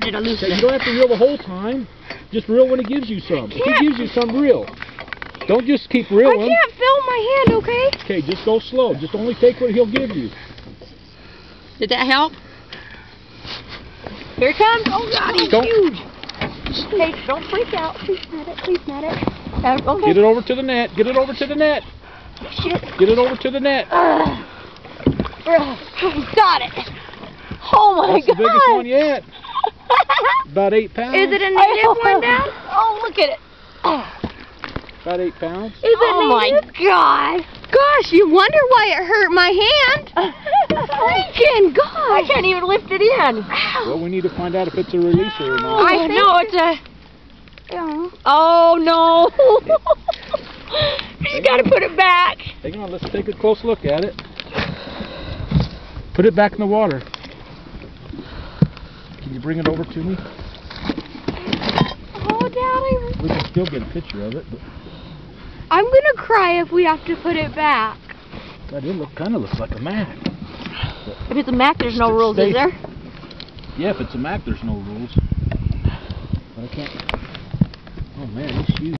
Did I lose Okay, you don't have to reel the whole time. Just reel when he gives you some. If can't. he gives you some, reel. Don't just keep reeling. I can't feel my hand, okay? Okay, just go slow. Just only take what he'll give you. Did that help? Here it comes. Oh God, he's Don't- huge. Hey, don't freak out. Please net it. Please net it. Uh, okay. Get it over to the net. Get it over to the net. Shit. Get it over to the net. Ugh. Ugh. Got it. Oh my That's the God. biggest one yet. About eight pounds. Is it a native one now? Oh, look at it. About eight pounds. Is it oh my God. Gosh, you wonder why it hurt my hand. Freaking God. I can't even lift it in. Well, we need to find out if it's a releaser or not. I know it's a. Oh no! She's got to put it back. Hang on, let's take a close look at it. Put it back in the water. You bring it over to me? Oh, Daddy. We can still get a picture of it, but I'm gonna cry if we have to put it back. that it look kind of looks like a Mac. If it's a Mac, there's no rules, is there? Yeah, if it's a Mac, there's no rules. But I can't. Oh man, he's huge.